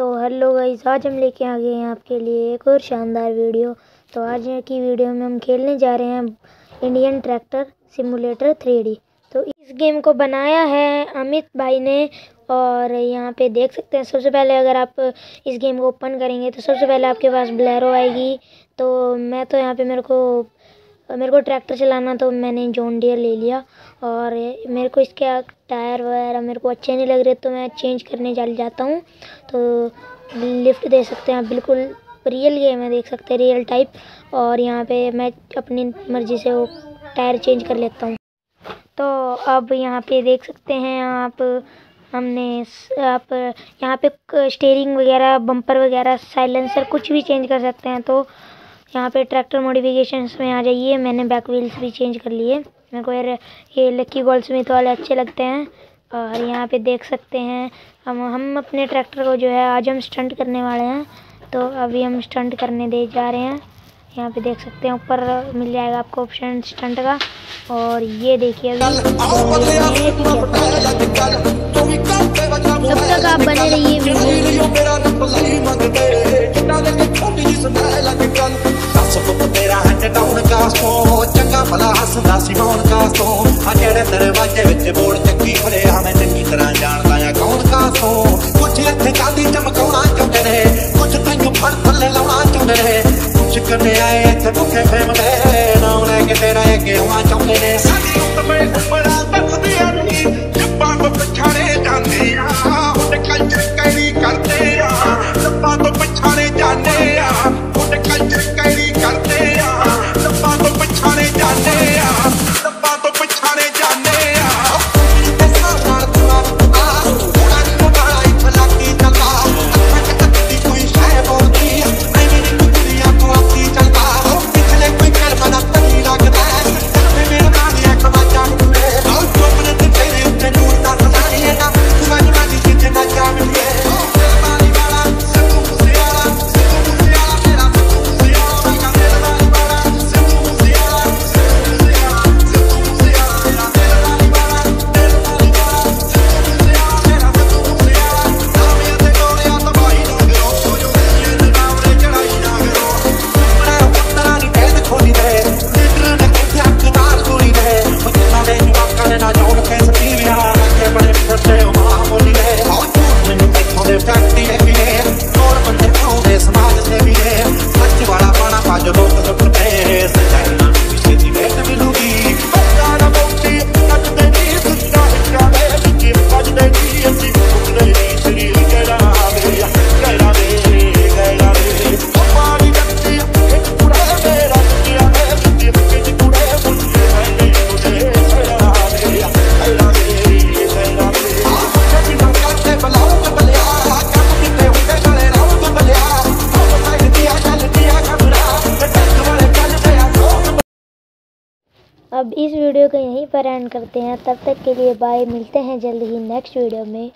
तो hello guys, आज हम लेके आ गए हैं आपके लिए एक और शानदार वीडियो। तो आज की वीडियो में हम खेलने जा रहे हैं इंडियन ट्रैक्टर सिमुलेटर थ्री तो इस गेम को बनाया है अमित भाई ने, और यहाँ पे देख सकते हैं, सबसे पहले अगर आप इस गेम को ओपन करेंगे तो सबसे पहले आपके पास ब्लैरो आएगी। तो मैं तो यहाँ पे मेरे को मेरे को ट्रैक्टर चलाना तो मैंने जॉन डियर ले लिया और मेरे को इसके टायर वगैरह मेरे को अच्छे नहीं लग रहे तो मैं चेंज करने चल जाता हूँ। तो लिफ्ट दे सकते हैं आप, बिल्कुल रियल गेम है, देख सकते हैं रियल टाइप और यहाँ पे मैं अपनी मर्ज़ी से वो टायर चेंज कर लेता हूँ। तो अब यहाँ पे देख सकते हैं आप, हमने आप यहाँ पे स्टेयरिंग वगैरह बम्पर वगैरह साइलेंसर कुछ भी चेंज कर सकते हैं। तो यहाँ पे ट्रैक्टर मॉडिफिकेशन में आ जाइए। मैंने बैक व्हील्स भी चेंज कर लिए। मेरे को यार ये लक्की गोल्ड स्मिथ वाले अच्छे लगते हैं। और यहाँ पे देख सकते हैं, हम हम अपने ट्रैक्टर को जो है आज हम स्टंट करने वाले हैं। तो अभी हम स्टंट करने दे जा रहे हैं। यहाँ पे देख सकते हैं, ऊपर मिल जाएगा आपको ऑप्शन स्टंट का। और ये देखिए तब तक आप बने रहिए ਕਾਸੋਂ ਚੰਗਾ ਭਲਾ ਹੱਸਦਾ ਸੀ ਮੌਨ ਕਾਸੋਂ ਆ ਜਿਹੜੇ ਦਰਵਾਜ਼ੇ ਵਿੱਚ ਬੋੜ ਚੱਕੀ ਖੜਿਆ ਮੈਂ ਚੰਗੀ ਤਰ੍ਹਾਂ ਜਾਣਦਾ ਆ ਕੌਣ ਕਾਸੋਂ ਕੁਝ ਇੱਥੇ ਗਾਂਧੀ ਚਮਕਾਉਣਾ ਚਾਹੁੰਦੇ ਨੇ ਕੁਝ ਤੈਨੂੰ ਫੜ ਥੱਲੇ ਲਾਉਣਾ ਚਾਹੁੰਦੇ ਨੇ। ਕੁਝ ਕੰਨੇ ਆਏ अब इस वीडियो को यहीं पर एंड करते हैं। तब तक के लिए बाय मिलते हैं जल्द ही नेक्स्ट वीडियो में।